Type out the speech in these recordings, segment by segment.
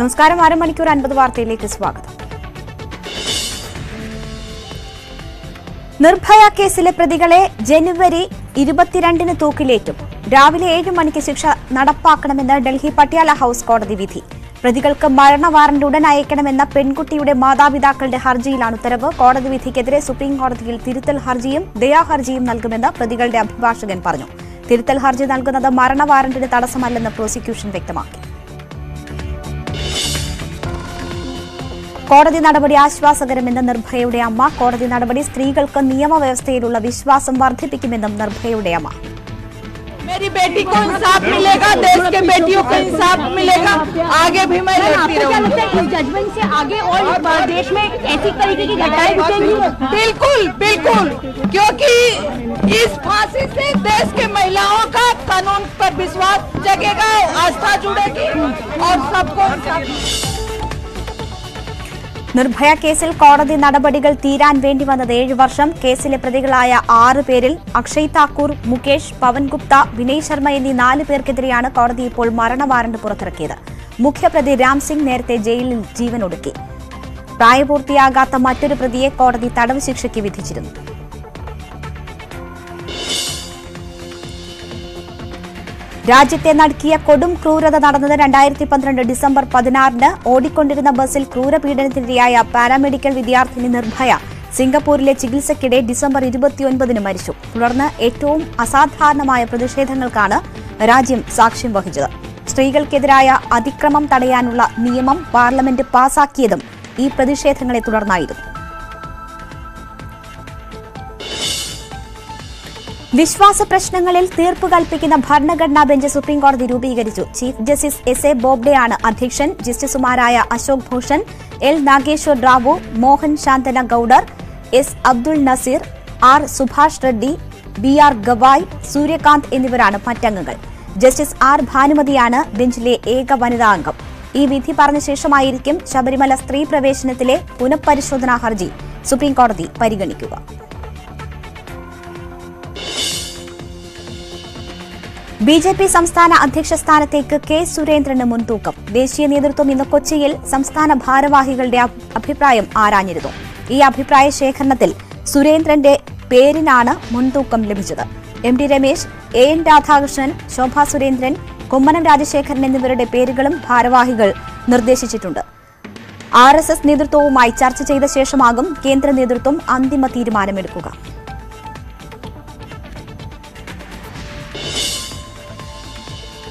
നമസ്കാരം. അരമണിക്കൂർ അൻപത് വാർത്തയിലേക്ക് സ്വാഗതം. നിർഭയ കേസിലെ പ്രതികളെ ജനുവരി ഇരുപത്തിരണ്ടിന് തൂക്കിലേറ്റും. രാവിലെ ഏഴ് മണിക്ക് ശിക്ഷ നടപ്പാക്കണമെന്ന് ഡൽഹി പട്യാല ഹൌസ് കോടതി വിധി. പ്രതികൾക്ക് മരണ വാറന്റ് ഉടൻ അയക്കണമെന്ന പെൺകുട്ടിയുടെ മാതാപിതാക്കളുടെ ഹർജിയിലാണ് ഉത്തരവ്. കോടതി വിധിക്കെതിരെ സുപ്രീം കോടതിയിൽ തിരുത്തൽ ഹർജിയും ദയാഹർജിയും നൽകുമെന്ന് പ്രതികളുടെ അഭിഭാഷകൻ പറഞ്ഞു. തിരുത്തൽ ഹർജി നൽകുന്നത് മരണ വാറന്റിന് തടസ്സമല്ലെന്ന് പ്രോസിക്യൂഷൻ വ്യക്തമാക്കി. കോടതി നടപടി ആശ്വാസകരമെന്ന് നിർഭയയുടെ അമ്മ കോടതി നടപടി സ്ത്രീകൾക്ക് നിയമവ്യവസ്ഥയിലുള്ള വിശ്വാസം വർദ്ധിപ്പിക്കുമെന്നും നിർഭയയുടെ അമ്മ मेरी बेटी को इंसाफ मिलेगा देश के बेटियों को इंसाफ मिलेगा आगे भी मैं लड़ती आपको क्या रहूंगी लगता है इस जजमेंट से आगे और देश में ऐसी तरीके की घटनाएं घटेंगी बिल्कुल बिल्कुल क्योंकि इस फांसी से देश के महिलाओं का कानून पर विश्वास जगेगा आस्था जुड़ेगी और सबको इंसाफ നിർഭയ കേസിൽ കോടതി നടപടികൾ തീരാൻ വേണ്ടി വന്നത് ഏഴ് വർഷം. കേസിലെ പ്രതികളായ ആറ് പേരിൽ അക്ഷയ് താക്കൂർ മുകേഷ് പവൻ ഗുപ്ത വിനയ് ശർമ്മ എന്നീ നാല് പേർക്കെതിരെയാണ് കോടതി ഇപ്പോൾ മരണ വാറണ്ട് പുറത്തിറക്കിയത്. മുഖ്യപ്രതി രാംസിംഗ് നേരത്തെ ജയിലിൽ ജീവനൊടുക്കി. പ്രായപൂർത്തിയാകാത്ത മറ്റൊരു പ്രതിയെ കോടതി തടവ് ശിക്ഷയ്ക്ക് വിധിച്ചിരുന്നു. രാജ്യത്തെ നടക്കിയ കൊടും ക്രൂരത നടന്നത് രണ്ടായിരത്തി പന്ത്രണ്ട് ഡിസംബർ പതിനാറിന് ഓടിക്കൊണ്ടിരുന്ന ബസ്സിൽ ക്രൂരപീഡനത്തിനിരയായ പാരാമെഡിക്കൽ വിദ്യാർത്ഥിനി നിർഭയ സിംഗപ്പൂരിലെ ചികിത്സയ്ക്കിടെ ഡിസംബർ ഇരുപത്തിയൊൻപതിന് മരിച്ചു. തുടർന്ന് ഏറ്റവും അസാധാരണമായ പ്രതിഷേധങ്ങൾക്കാണ് രാജ്യം സാക്ഷ്യം വഹിച്ചത്. സ്ത്രീകൾക്കെതിരായ അതിക്രമം തടയാനുള്ള നിയമം പാർലമെന്റ് പാസാക്കിയതും ഈ പ്രതിഷേധങ്ങളെ തുടർന്നായിരുന്നു. വിശ്വാസ പ്രശ്നങ്ങളിൽ തീർപ്പ് കൽപ്പിക്കുന്ന ഭരണഘടനാ ബെഞ്ച് സുപ്രീംകോടതി രൂപീകരിച്ചു. ചീഫ് ജസ്റ്റിസ് എസ് എ ബോബ്ഡെയാണ് അധ്യക്ഷൻ. ജസ്റ്റിസുമാരായ Ashok Bhushan L Nageswar Rao Mohan Shantana Goudar S Abdul Nazeer R Subhash Reddy B R Gavai Suryakant എന്നിവരാണ് മറ്റംഗങ്ങൾ. ജസ്റ്റിസ് ആർ ഭാനുമതിയാണ് ബെഞ്ചിലെ ഏക വനിതാ അംഗം. ഈ വിധി പറഞ്ഞ ശേഷമായിരിക്കും ശബരിമല സ്ത്രീ പ്രവേശനത്തിലെ പുനഃപരിശോധനാ ഹർജി സുപ്രീംകോടതി പരിഗണിക്കുക. ബി ജെ പി സംസ്ഥാന അധ്യക്ഷ സ്ഥാനത്തേക്ക് കെ സുരേന്ദ്രന് മുൻതൂക്കം. ദേശീയ നേതൃത്വം ഇന്ന് കൊച്ചിയിൽ സംസ്ഥാന ഭാരവാഹികളുടെ അഭിപ്രായം ആരാഞ്ഞിരുന്നു. ഈ അഭിപ്രായ ശേഖരണത്തിൽ സുരേന്ദ്രന്റെ പേരിനാണ് മുൻതൂക്കം ലഭിച്ചത്. M T Ramesh A N Radhakrishnan Shobha Surendran Kummanam Rajasekharan എന്നിവരുടെ പേരുകളും ഭാരവാഹികൾ നിർദ്ദേശിച്ചിട്ടുണ്ട്. ആർ എസ് എസ് നേതൃത്വവുമായി ചർച്ച ചെയ്ത ശേഷമാകും കേന്ദ്ര നേതൃത്വം അന്തിമ തീരുമാനമെടുക്കുക.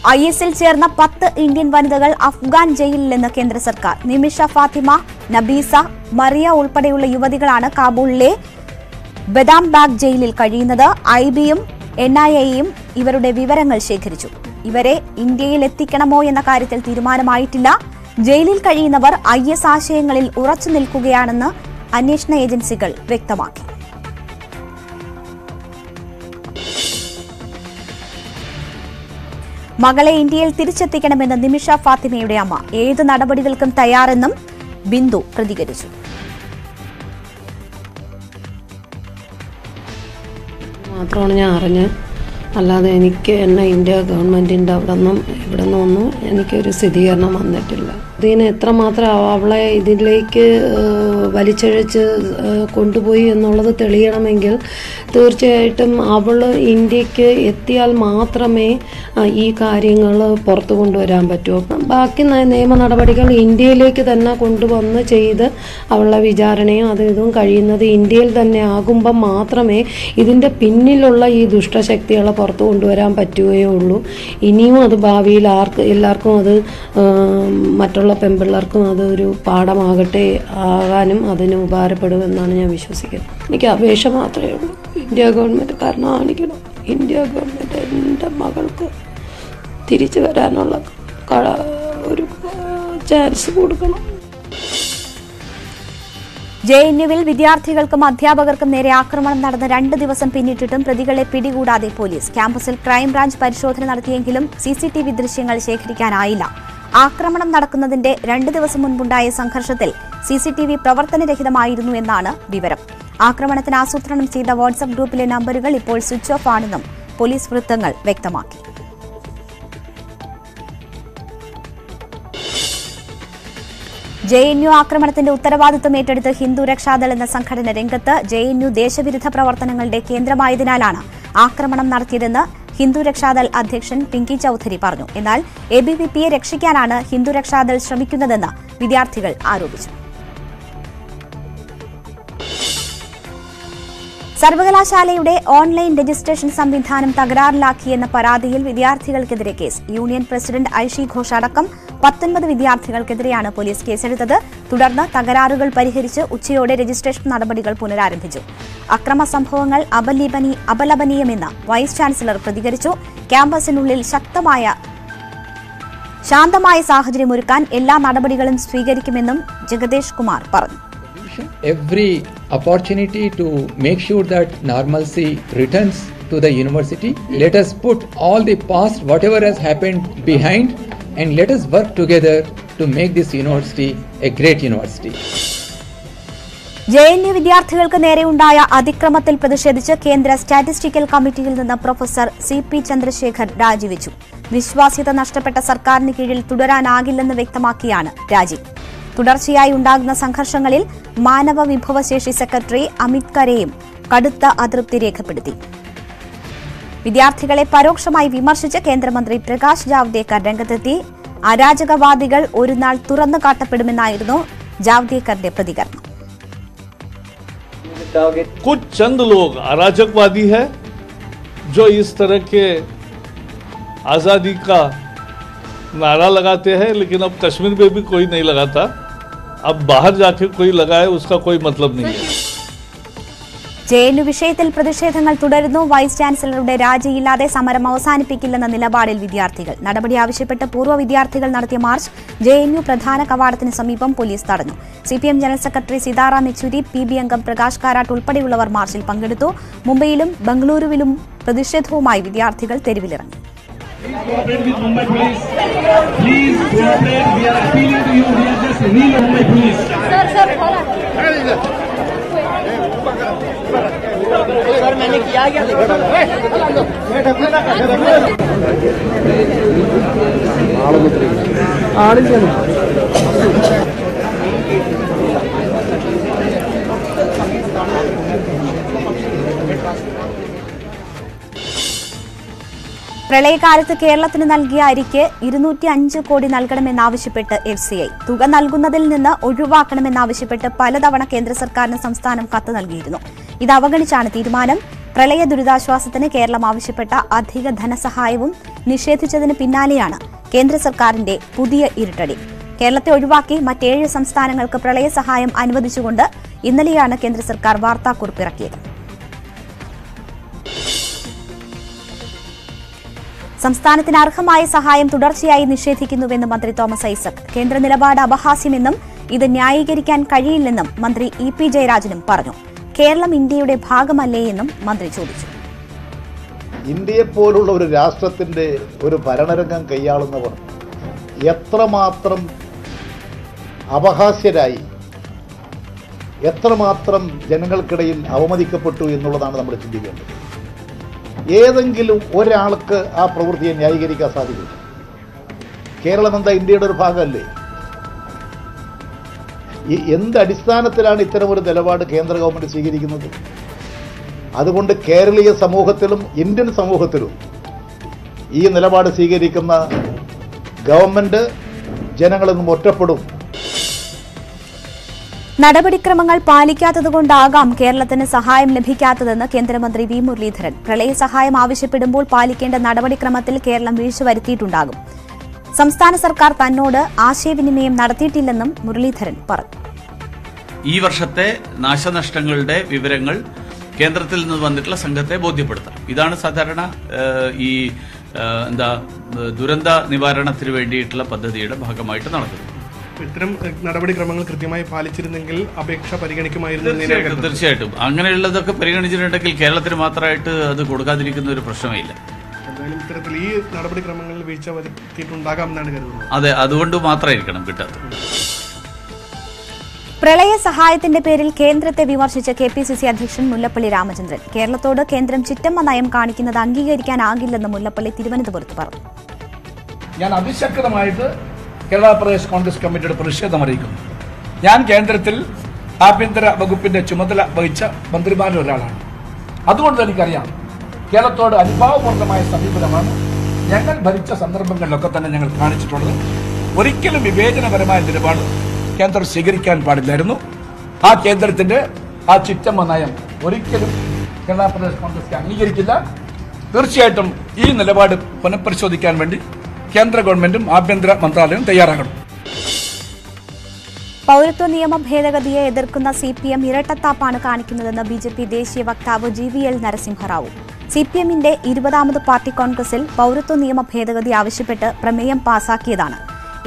ഐ എസിൽ ചേർന്ന പത്ത് ഇന്ത്യൻ വനിതകൾ അഫ്ഗാൻ ജയിലിലെന്ന് കേന്ദ്ര സർക്കാർ. നിമിഷ ഫാത്തിമ നബീസ മറിയ ഉൾപ്പെടെയുള്ള യുവതികളാണ് കാബൂളിലെ ബദാം ബാഗ് ജയിലിൽ കഴിയുന്നത്. ഐ ബിയും എൻ ഐ എയും ഇവരുടെ വിവരങ്ങൾ ശേഖരിച്ചു. ഇവരെ ഇന്ത്യയിൽ എത്തിക്കണമോ എന്ന കാര്യത്തിൽ തീരുമാനമായിട്ടില്ല. ജയിലിൽ കഴിയുന്നവർ ഐ എസ് ആശയങ്ങളിൽ ഉറച്ചു നിൽക്കുകയാണെന്ന് അന്വേഷണ ഏജൻസികൾ വ്യക്തമാക്കി. മകളെ ഇന്ത്യയിൽ തിരിച്ചെത്തിക്കണമെന്ന് നിമിഷ ഫാത്തിമയുടെ അമ്മ ഏത് നടപടികൾക്കും തയ്യാറെന്നും ബിന്ദു പ്രതികരിച്ചു. മാത്രമാണ് ഞാൻ അറിഞ്ഞത്. അല്ലാതെ എനിക്ക് എന്നെ ഇന്ത്യ ഗവൺമെന്റിന്റെ അവിടെ നിന്നും ഇവിടെ നിന്നൊന്നും എനിക്കൊരു സ്ഥിരീകരണം വന്നിട്ടില്ല. ഇതിന് എത്രമാത്രം അവ- അവളെ ഇതിലേക്ക് വലിച്ചഴച്ച് കൊണ്ടുപോയി എന്നുള്ളത് തെളിയണമെങ്കിൽ തീർച്ചയായിട്ടും അവൾ ഇന്ത്യയ്ക്ക് എത്തിയാൽ മാത്രമേ ഈ കാര്യങ്ങൾ പുറത്തു കൊണ്ടുവരാൻ പറ്റൂ. ബാക്കി നിയമ നടപടികൾ ഇന്ത്യയിലേക്ക് തന്നെ കൊണ്ടുവന്ന് ചെയ്ത് അവളുടെ വിചാരണയും അതും ഇതും കഴിയുന്നത് ഇന്ത്യയിൽ തന്നെ ആകുമ്പം മാത്രമേ ഇതിന്റെ പിന്നിലുള്ള ഈ ദുഷ്ടശക്തികളെ പുറത്തു കൊണ്ടുവരാൻ പറ്റുകയുള്ളൂ. ഇനിയും അത് ഭാവിയിൽ ആർക്ക് എല്ലാവർക്കും അത് ആം, മറ്റുള്ള പെമ്പിള്ളേർക്കും അതൊരു പാഠമാകട്ടെ ആകാനും അതിന് ഉപകാരപ്പെടുമെന്നാണ് ഞാൻ വിശ്വസിക്കുന്നത്. എനിക്ക് അപേക്ഷ മാത്രമേ ഉള്ളൂ. ഇന്ത്യ ഗവൺമെന്റ് കാരണം കാണിക്കണം ഇന്ത്യ ഗവൺമെന്റ് എന്റെ മകൾക്ക് തിരിച്ചു വരാനുള്ള ഒരു ചാൻസ് കൊടുക്കണം. ജെ എൻ യുവിൽ വിദ്യാർത്ഥികൾക്കും അധ്യാപകർക്കും നേരെ ആക്രമണം നടന്ന രണ്ട് ദിവസം പിന്നിട്ടിട്ടും പ്രതികളെ പിടികൂടാതെ പോലീസ്. ക്യാമ്പസിൽ ക്രൈംബ്രാഞ്ച് പരിശോധന നടത്തിയെങ്കിലും സിസിടിവി ദൃശ്യങ്ങൾ ശേഖരിക്കാനായില്ല. ആക്രമണം നടക്കുന്നതിന്റെ രണ്ട് ദിവസം മുൻപുണ്ടായ സംഘർഷത്തിൽ സി സി ടി വി പ്രവർത്തനരഹിതമായിരുന്നു എന്നാണ് വിവരം. ആക്രമണത്തിന് ആസൂത്രണം ചെയ്ത വാട്സ്ആപ്പ് ഗ്രൂപ്പിലെ നമ്പറുകൾ ഇപ്പോൾ സ്വിച്ച് ഓഫ് ആണെന്നും പോലീസ് വൃത്തങ്ങൾ വ്യക്തമാക്കി. ജെ എൻ യു ആക്രമണത്തിന്റെ ഉത്തരവാദിത്വം ഏറ്റെടുത്ത് ഹിന്ദു രക്ഷാദൾ എന്ന സംഘടന രംഗത്ത് ജെ എൻ യു ദേശവിരുദ്ധ പ്രവർത്തനങ്ങളുടെ കേന്ദ്രമായതിനാലാണ് ആക്രമണം നടത്തിയതെന്ന് ഹിന്ദു രക്ഷാദൾ അധ്യക്ഷൻ പിങ്കി ചൌധരി പറഞ്ഞു. എന്നാൽ എ ബി വി പിയെ രക്ഷിക്കാനാണ് ഹിന്ദു രക്ഷാദൾ ശ്രമിക്കുന്നതെന്ന് വിദ്യാർത്ഥികൾ ആരോപിച്ചു. സർവകലാശാലയുടെ ഓൺലൈൻ രജിസ്ട്രേഷൻ സംവിധാനം തകരാറിലാക്കിയെന്ന പരാതിയിൽ വിദ്യാർത്ഥികൾക്കെതിരെ case. Union president Aishe Ghosh അടക്കം പത്തൊൻപത് വിദ്യാർത്ഥികൾക്കെതിരെയാണ് പോലീസ് കേസെടുത്തത്. തുടർന്ന് തകരാറുകൾ പരിഹരിച്ച് ഉച്ചയോടെ രജിസ്ട്രേഷൻ നടപടികൾ പുനരാരംഭിച്ചു. അക്രമ സംഭവങ്ങൾ അപലപനീ അപലപനീയമെന്ന് വൈസ് ചാൻസലർ പ്രതികരിച്ചു. ക്യാമ്പസിനുള്ളിൽ ശക്തമായ ശാന്തമായ സാഹചര്യമൊരുക്കാൻ എല്ലാ നടപടികളും സ്വീകരിക്കുമെന്നും ജഗദേഷ് കുമാർ പറഞ്ഞു. Every opportunity to make sure that normalcy returns to the university. Let us put all the past, whatever has happened, behind, and let us work together to make this university a great university. J N U വിദ്യാർത്ഥികൾക്ക് നേരെയുണ്ടായ അതിക്രമത്തിൽ പ്രതിഷേധിച്ച് കേന്ദ്ര statistical കമ്മിറ്റിയിൽ നിന്ന് professor C P Chandrasekhar രാജിവെച്ചു വിശ്വാസ്യത നഷ്ടപ്പെട്ട സർക്കാരിന് കീഴിൽ തുടരാനാകില്ലെന്ന് വ്യക്തമാക്കിയാണ് രാജി തുടർച്ചയായി ഉണ്ടാകുന്ന സംഘർഷങ്ങളിൽ മാനവ വിഭവശേഷി സെക്രട്ടറി അമിത് കരെയും കടുത്ത അതൃപ്തി രേഖപ്പെടുത്തി വിദ്യാർത്ഥികളെ പരോക്ഷമായി വിമർശിച്ച് കേന്ദ്രമന്ത്രി പ്രകാശ് ജാവ്ദേക്കർ രംഗത്തെത്തി അരാജകവാദികൾ ഒരു നാൾ തുറന്നു കാട്ടപ്പെടുമെന്നായിരുന്നു ജാവ്ദേക്കറിന്റെ പ്രതികരണം कुछ चंद लोग अराजकवादी है जो इस तरह के आज़ादी का नारा लगाते हैं लेकिन अब कश्मीर में भी कोई नहीं लगाता अब बाहर जाके कोई लगाए उसका कोई मतलब नहीं है ജെ എൻ യു വിഷയത്തിൽ പ്രതിഷേധങ്ങൾ തുടരുന്നു വൈസ് ചാൻസലറുടെ രാജിയില്ലാതെ സമരം അവസാനിപ്പിക്കില്ലെന്ന നിലപാടിൽ വിദ്യാർത്ഥികൾ നടപടി ആവശ്യപ്പെട്ട് പൂർവ്വ വിദ്യാർത്ഥികൾ നടത്തിയ മാർച്ച് ജെ എൻ യു പ്രധാന കവാടത്തിന് സമീപം പോലീസ് തടഞ്ഞു C P M general secretary Sitaram Yechury P B അംഗം പ്രകാശ് കാരാട്ട് ഉൾപ്പെടെയുള്ളവർ മാർച്ചിൽ പങ്കെടുത്തു മുംബൈയിലും ബംഗളൂരുവിലും പ്രതിഷേധവുമായി വിദ്യാർത്ഥികൾ തെരുവിലിറങ്ങി Cooperate with Mumbai police. Please cooperate. We are appealing to you. We are just need Mumbai police. പ്രളയകാലത്ത് കേരളത്തിന് നൽകിയ അരിക്ക് ഇരുന്നൂറ്റി അഞ്ച് കോടി നൽകണമെന്നാവശ്യപ്പെട്ട് എഫ് സി ഐ. തുക നൽകുന്നതിൽ നിന്ന് ഒഴിവാക്കണമെന്നാവശ്യപ്പെട്ട് പലതവണ കേന്ദ്ര സർക്കാരിന് സംസ്ഥാനം കത്ത് നൽകിയിരുന്നു. ഇത് അവഗണിച്ചാണ് തീരുമാനം. പ്രളയ ദുരിതാശ്വാസത്തിന് കേരളം ആവശ്യപ്പെട്ട അധിക ധനസഹായവും നിഷേധിച്ചതിന് പിന്നാലെയാണ് കേന്ദ്ര സർക്കാരിന്റെ പുതിയ ഇരുട്ടടി. കേരളത്തെ ഒഴിവാക്കി മറ്റേഴ് സംസ്ഥാനങ്ങൾക്ക് പ്രളയ സഹായം അനുവദിച്ചുകൊണ്ട് ഇന്നലെയാണ് കേന്ദ്ര സർക്കാർ വാർത്താക്കുറിപ്പിറക്കിയത് സംസ്ഥാനത്തിന് അർഹമായ സഹായം തുടർച്ചയായി നിഷേധിക്കുന്നുവെന്ന് മന്ത്രി തോമസ് ഐസക്. കേന്ദ്ര നിലപാട് അപഹാസ്യമെന്നും ഇത് ന്യായീകരിക്കാൻ കഴിയില്ലെന്നും മന്ത്രി ഇ പി ജയരാജനും പറഞ്ഞു. കേരളം ഇന്ത്യയുടെ ഭാഗമല്ലേ എന്നും മന്ത്രി ചോദിച്ചു. ഇന്ത്യയെപ്പോലുള്ള ഒരു രാഷ്ട്രത്തിന്റെ ഒരു ഭരണരംഗം കൈയാളുന്നവർ എത്രമാത്രം അപഹാസ്യരായി എത്രമാത്രം ജനങ്ങൾക്കിടയിൽ അവമതിക്കപ്പെട്ടു എന്നുള്ളതാണ് നമ്മൾ ചിന്തിക്കേണ്ടത്. ഏതെങ്കിലും ഒരാൾക്ക് ആ പ്രവൃത്തിയെ ന്യായീകരിക്കാൻ സാധിക്കും. കേരളം എന്താ ഇന്ത്യയുടെ ഒരു ഭാഗമല്ലേ? ഈ എന്ത് അടിസ്ഥാനത്തിലാണ് ഇത്തരമൊരു നിലപാട് കേന്ദ്ര ഗവൺമെന്റ് സ്വീകരിക്കുന്നത്? അതുകൊണ്ട് കേരളീയ സമൂഹത്തിലും ഇന്ത്യൻ സമൂഹത്തിലും ഈ നിലപാട് സ്വീകരിക്കുന്ന ഗവൺമെന്റ് ജനങ്ങളെന്നും ഒറ്റപ്പെടും. നടപടിക്രമങ്ങൾ പാലിക്കാത്തതുകൊണ്ടാകാം കേരളത്തിന് സഹായം ലഭിക്കാത്തതെന്ന് കേന്ദ്രമന്ത്രി വി മുരളീധരൻ. പ്രളയ സഹായം ആവശ്യപ്പെടുമ്പോൾ പാലിക്കേണ്ട നടപടിക്രമത്തിൽ കേരളം വീഴ്ച വരുത്തിയിട്ടുണ്ടാകും സംസ്ഥാന സർക്കാർ തന്നോട് ആശയവിനിമയം നടത്തിയിട്ടില്ലെന്നും മുരളീധരൻ പറഞ്ഞു. ഈ വർഷത്തെ നാശനഷ്ടങ്ങളുടെ വിവരങ്ങൾ കേന്ദ്രത്തിൽ നിന്ന് വന്നിട്ടുള്ള സംഘത്തെ ബോധ്യപ്പെടുത്തണം. ഇതാണ് സാധാരണ ഈ എന്താ ദുരന്ത നിവാരണത്തിന് വേണ്ടിയിട്ടുള്ള പദ്ധതിയുടെ ഭാഗമായിട്ട് നടക്കുന്നത്. ഇത്തരം നടപടിക്രമങ്ങൾ കൃത്യമായി പാലിച്ചിരുന്നെങ്കിൽ അപേക്ഷ പരിഗണിക്കുമായിരുന്നു തീർച്ചയായിട്ടും അങ്ങനെയുള്ളതൊക്കെ പരിഗണിച്ചിട്ടുണ്ടെങ്കിൽ കേരളത്തിന് മാത്രമായിട്ട് അത് കൊടുക്കാതിരിക്കുന്ന ഒരു പ്രശ്നമേ ഇല്ല എന്തായാലും ഇത്തരത്തിൽ ഈ നടപടിക്രമങ്ങളിൽ വീഴ്ച വരുത്തിയിട്ടുണ്ടാകാം എന്നാണ് കരുതുന്നത്. അതെ അതുകൊണ്ട് മാത്രമായിരിക്കണം കിട്ടാത്തത് പ്രളയ സഹായത്തിന്റെ പേരിൽ കേന്ദ്രത്തെ വിമർശിച്ച കെ പി സി സി അധ്യക്ഷൻ മുല്ലപ്പള്ളി രാമചന്ദ്രൻ. കേരളത്തോട് കേന്ദ്രം ചിറ്റമ്മ നയം കാണിക്കുന്നത് അംഗീകരിക്കാനാകില്ലെന്ന് മുല്ലപ്പള്ളി തിരുവനന്തപുരത്ത് പറഞ്ഞു. ഞാൻ അതിശക്തമായിട്ട് കേരള പ്രദേശ് കോൺഗ്രസ് കമ്മിറ്റിയുടെ പ്രതിഷേധം അറിയിക്കുന്നു. ഞാൻ കേന്ദ്രത്തിൽ ആഭ്യന്തര വകുപ്പിന്റെ ചുമതല വഹിച്ച മന്ത്രിമാരിൽ ഒരാളാണ്. അതുകൊണ്ട് എനിക്കറിയാം കേരളത്തോട് അനുഭാവപൂർണമായ സമീപനമാണ് ഞങ്ങൾ ഭരിച്ച സന്ദർഭങ്ങളിലൊക്കെ തന്നെ ഞങ്ങൾ കാണിച്ചിട്ടുള്ളത്. ഒരിക്കലും വിവേചനപരമായ നിലപാട് കേന്ദ്രം സ്വീകരിക്കാൻ പാടില്ലായിരുന്നു. ആ കേന്ദ്രത്തിന്റെ ആ ചിറ്റമ്മ നയം ഒരിക്കലും കേരള പ്രദേശ് കോൺഗ്രസ് അംഗീകരിക്കില്ല. തീർച്ചയായിട്ടും ഈ നിലപാട് പുനഃപരിശോധിക്കാൻ വേണ്ടി കേന്ദ്ര ഗവൺമെന്റും ആഭ്യന്തര മന്ത്രാലയവും തയ്യാറാകണം. പൌരത്വ നിയമ ഭേദഗതിയെ എതിർക്കുന്ന സി പി എം ഇരട്ടത്താപ്പാണ് കാണിക്കുന്നതെന്ന് ബി ജെ പി ദേശീയ വക്താവ് G V L Narasimha Rao. C P എമ്മിന്റെ ഇരുപതാമത് പാർട്ടി കോൺഗ്രസിൽ പൌരത്വ നിയമ ഭേദഗതി ആവശ്യപ്പെട്ട് പ്രമേയം പാസാക്കിയതാണ്.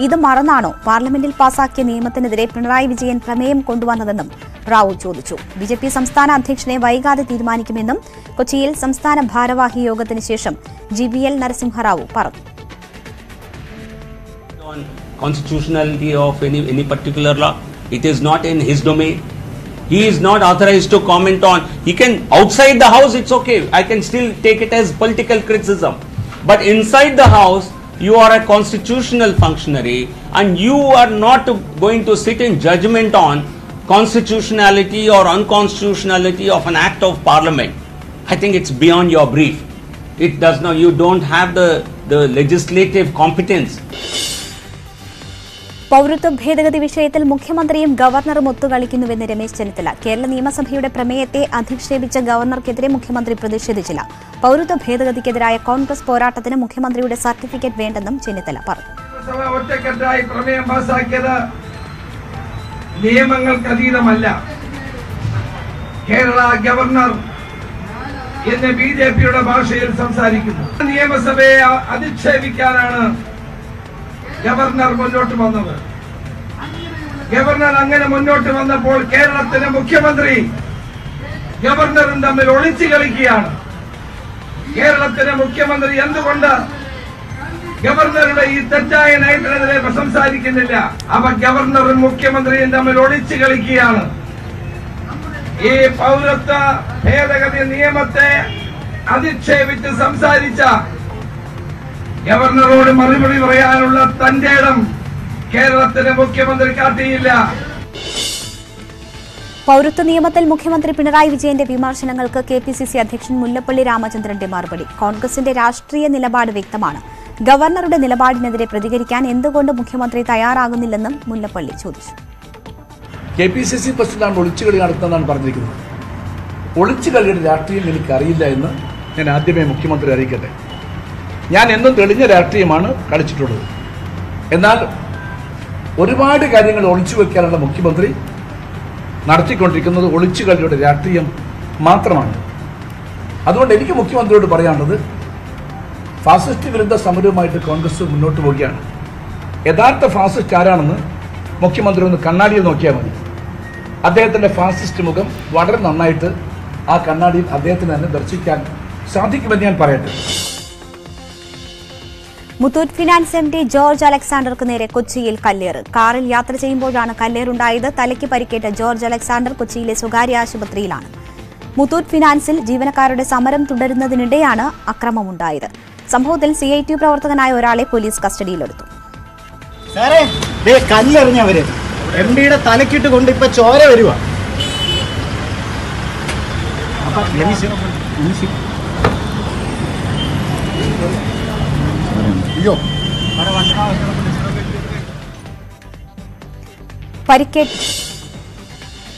ഇത് മറന്നാണോ പാർലമെന്റിൽ പാസാക്കിയ നിയമത്തിനെതിരെ പിണറായി വിജയൻ പ്രമേയം കൊണ്ടുവന്നതെന്നും റാവു ചോദിച്ചു. ബി ജെ പി സംസ്ഥാന അധ്യക്ഷനെ വൈകാതെ തീരുമാനിക്കുമെന്നും കൊച്ചിയിൽ സംസ്ഥാന ഭാരവാഹി യോഗത്തിന് ശേഷം ജി വി എൽ നരസിംഹറാവു പറഞ്ഞു. Constitutionality of any, any particular law. It is not in his domain. He is not authorized to comment on. He can, outside the house, it's okay. I can still take it as political criticism. But inside the house, you are a constitutional functionary and you are not going to sit in judgment on constitutionality or unconstitutionality of an act of parliament. I think it's beyond your brief. It does not, you don't have the, the legislative competence പൌരത്വ ഭേദഗതി വിഷയത്തിൽ മുഖ്യമന്ത്രിയും ഗവർണറും ഒത്തുകളിക്കുന്നുവെന്ന് രമേശ് ചെന്നിത്തല. കേരള നിയമസഭയുടെ പ്രമേയത്തെ അധിക്ഷേപിച്ച ഗവർണർക്കെതിരെ മുഖ്യമന്ത്രി പ്രതിഷേധിച്ചില്ല. പൌരത്വ ഭേദഗതിക്കെതിരായ കോൺഗ്രസ് പോരാട്ടത്തിന് മുഖ്യമന്ത്രിയുടെ സർട്ടിഫിക്കറ്റ് വേണ്ടെന്നും ചെന്നിത്തല പറഞ്ഞു. ഒറ്റക്കെട്ടായി കേരള ഗവർണർ എന്ന് ബി ജെ പിയുടെ ഭാഷയിൽ സംസാരിക്കുന്നു. നിയമസഭയെ അധിക്ഷേപിക്കാനാണ് ഗവർണർ മുന്നോട്ട് വന്നത്. ഗവർണർ അങ്ങനെ മുന്നോട്ട് വന്നപ്പോൾ കേരളത്തിലെ മുഖ്യമന്ത്രി ഗവർണറും തമ്മിൽ ഒളിച്ചു കളിക്കുകയാണ്. കേരളത്തിലെ മുഖ്യമന്ത്രി എന്തുകൊണ്ട് ഗവർണറുടെ ഈ തെറ്റായ നയത്തിനെതിരെ സംസാരിക്കുന്നില്ല അവ ഗവർണറും മുഖ്യമന്ത്രിയും തമ്മിൽ ഒളിച്ചു കളിക്കുകയാണ്. ഈ പൗരത്വ ഭേദഗതി നിയമത്തെ അധിക്ഷേപിച്ച് സംസാരിച്ച ഗവർണറോട് മറുപടി പറയാനുള്ള തന്റെ ഇടം കേരളത്തിലെ മുഖ്യമന്ത്രി കാട്ടിയില്ല. പൌരത്വ നിയമത്തിൽ മുഖ്യമന്ത്രി പിണറായി വിജയന്റെ വിമർശനങ്ങൾക്ക് കെ പി സി സി അധ്യക്ഷൻ മുല്ലപ്പള്ളി രാമചന്ദ്രന്റെ മറുപടി കോൺഗ്രസിന്റെ രാഷ്ട്രീയ നിലപാട് വ്യക്തമാണ്. ഗവർണറുടെ നിലപാടിനെതിരെ പ്രതികരിക്കാൻ എന്തുകൊണ്ട് മുഖ്യമന്ത്രി തയ്യാറാകുന്നില്ലെന്നും മുല്ലപ്പള്ളി ചോദിച്ചു. K P C C president ഒളിച്ചുകളി നടത്തുന്നതാണ് പറഞ്ഞിരിക്കുന്നത്. ഒളിച്ചുകളിയുടെ രാഷ്ട്രീയം എനിക്കറിയില്ല എന്ന് ഞാൻ ആദ്യമേ മുഖ്യമന്ത്രി അറിയിക്കട്ടെ. ഞാൻ എന്നും തെളിഞ്ഞ രാഷ്ട്രീയമാണ് കളിച്ചിട്ടുള്ളത്. എന്നാൽ ഒരുപാട് കാര്യങ്ങൾ ഒളിച്ചു വെക്കാനുള്ള മുഖ്യമന്ത്രി നടത്തിക്കൊണ്ടിരിക്കുന്നത് ഒളിച്ചുകളിയുടെ രാഷ്ട്രീയം മാത്രമാണ്. അതുകൊണ്ട് എനിക്ക് മുഖ്യമന്ത്രിയോട് പറയാനുള്ളത് ഫാസിസ്റ്റ് വിരുദ്ധ സമരവുമായിട്ട് കോൺഗ്രസ് മുന്നോട്ട് പോവുകയാണ്. യഥാർത്ഥ ഫാസിസ്റ്റ് ആരാണെന്ന് മുഖ്യമന്ത്രി ഒന്ന് കണ്ണാടിയിൽ നോക്കിയാൽ മതി. അദ്ദേഹത്തിന്റെ ഫാസിസ്റ്റ് മുഖം വളരെ നന്നായിട്ട് ആ കണ്ണാടിയിൽ അദ്ദേഹത്തിന് തന്നെ ദർശിക്കാൻ സാധിക്കുമെന്ന് ഞാൻ പറയട്ടെ. Muthoot finance M D George അലക്സാണ്ടർക്ക് നേരെ കൊച്ചിയിൽ കല്ലേറ്. കാറിൽ യാത്ര ചെയ്യുമ്പോഴാണ് കല്ലേറുണ്ടായത്. തലയ്ക്ക് പരിക്കേറ്റ ജോർജ് അലക്സാണ്ടർ കൊച്ചിയിലെ സ്വകാര്യ ആശുപത്രിയിലാണ്. മുത്തൂറ്റ് ഫിനാൻസിൽ ജീവനക്കാരുടെ സമരം തുടരുന്നതിനിടെയാണ് അക്രമമുണ്ടായത്. സംഭവത്തിൽ സി ഐ ടി പ്രവർത്തകനായ ഒരാളെ പോലീസ് കസ്റ്റഡിയിലെടുത്തു. തലക്കിട്ട് ചോര വരുവാ അപ്പൊ രമേശ്, രമേശ്. അയ്യോ.